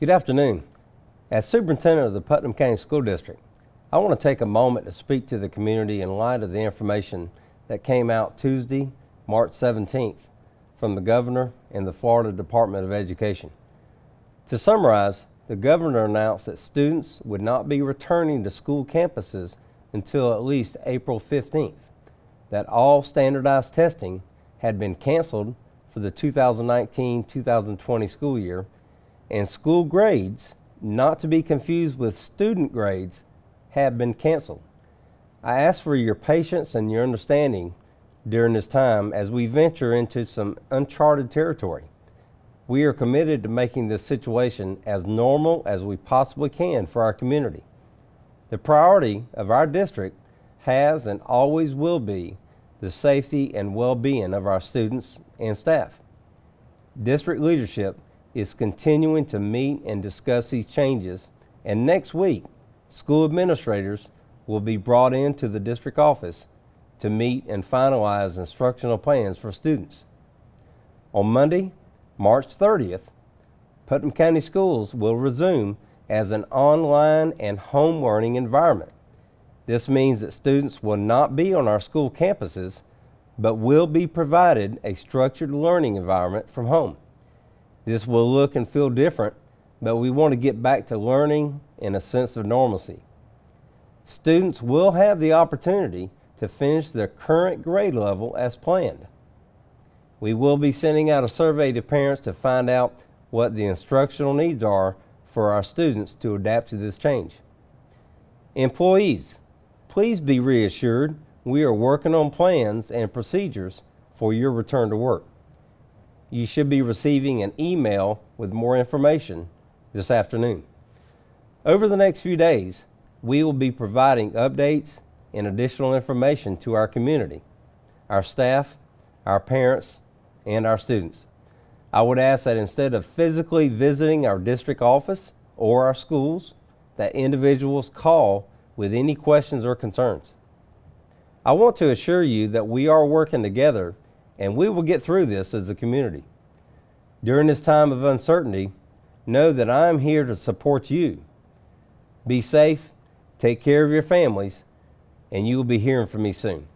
Good afternoon. As superintendent of the Putnam County School District, I want to take a moment to speak to the community in light of the information that came out Tuesday, March 17th, from the governor and the Florida Department of Education. To summarize, the governor announced that students would not be returning to school campuses until at least April 15th, that all standardized testing had been canceled for the 2019 2020 school year, and school grades, not to be confused with student grades, have been canceled. I ask for your patience and your understanding during this time as we venture into some uncharted territory. We are committed to making this situation as normal as we possibly can for our community. The priority of our district has and always will be the safety and well being of our students and staff. District leadership is continuing to meet and discuss these changes, and next week, school administrators will be brought into the district office to meet and finalize instructional plans for students. On Monday, March 30th, Putnam County Schools will resume as an online and home learning environment. This means that students will not be on our school campuses, but will be provided a structured learning environment from home. This will look and feel different, but we want to get back to learning in a sense of normalcy. Students will have the opportunity to finish their current grade level as planned. We will be sending out a survey to parents to find out what the instructional needs are for our students to adapt to this change. Employees, please be reassured we are working on plans and procedures for your return to work. You should be receiving an email with more information this afternoon. Over the next few days, we will be providing updates and additional information to our community, our staff, our parents, and our students. I would ask that instead of physically visiting our district office or our schools, that individuals call with any questions or concerns. I want to assure you that we are working together and we will get through this as a community. During this time of uncertainty, know that I am here to support you. Be safe, take care of your families, and you will be hearing from me soon.